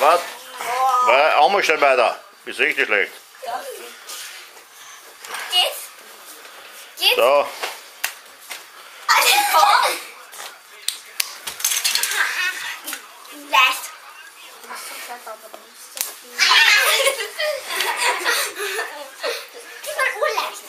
Was? Weil is stehen weiter. Ist richtig schlecht. Ja. Geht's? Geht's? So. Leicht. Ich kann urleicht.